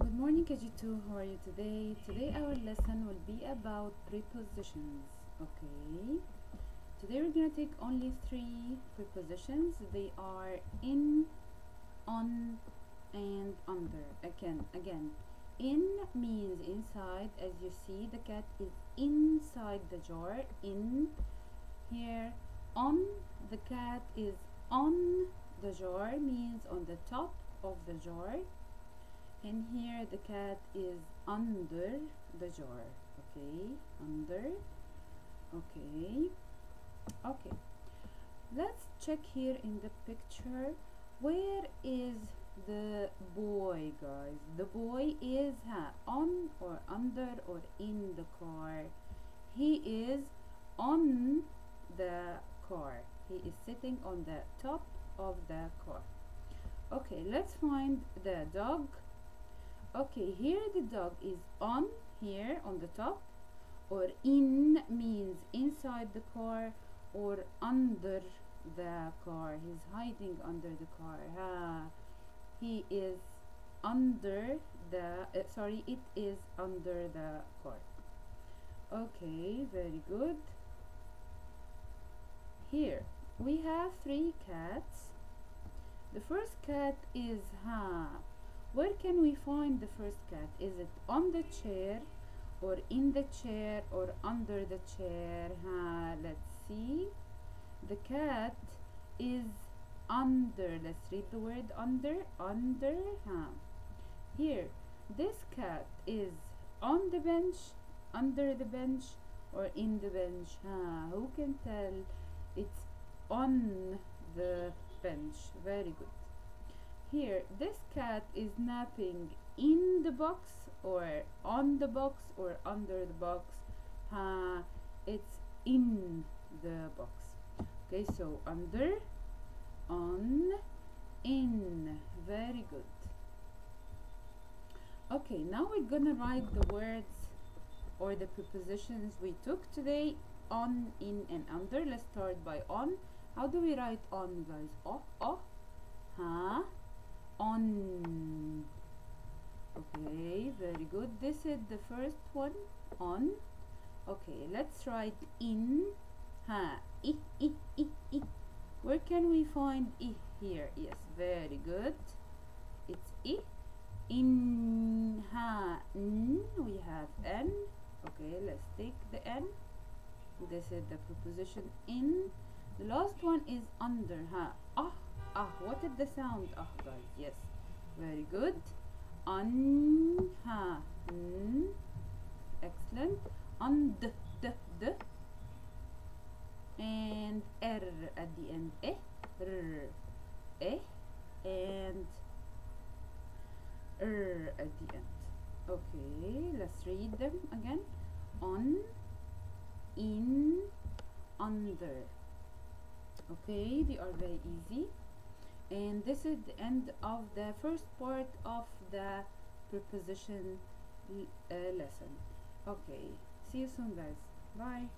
Good morning KG2, how are you today? Today our lesson will be about prepositions, okay? Today we're gonna take only three prepositions. They are in, on, and under. Again, again. In means inside, as you see the cat is inside the jar, in. Here, on, the cat is on the jar means on the top of the jar and here the cat is under the jar okay? Under okay? Okay. Let's check here in the picture. Where is the boy guys? The boy is huh, on or under or in the car? He is on the car. He is sitting on the top of the car. Okay let's find the dog okay here the dog is on here on the top or in means inside the car or under the car. He's hiding under the car. Ah, he is under the uh, sorry it is under the car. Okay very good. Here we have three cats. The first cat is ha where can we find the first cat? Is it on the chair or in the chair or under the chair? Ha let's see. The cat is under let's read the word under under ha here this cat is on the bench under the bench or in the bench? Ha who can tell? It's on the bench. Very good here this cat is napping in the box or on the box or under the box. Uh, it's in the box. Okay so under on in. Very good. Okay now we're gonna write the words or the prepositions we took today on in and under. Let's start by on. How do we write on guys? Oh oh huh on. Okay very good. This is the first one on. Okay let's write in. Ha I, I, I, I. where can we find i here? Yes very good. It's i. In ha n we have n. Okay let's take the n. This is the preposition in. The last one is under ha ah is the sound. Ah guys yes. Very good. Un ha n. Excellent. Und d d and r at the end eh r eh and r at the end. Okay let's read them again. On in under. Okay they are very easy and this is the end of the first part of the preposition uh, lesson. Okay see you soon guys. Bye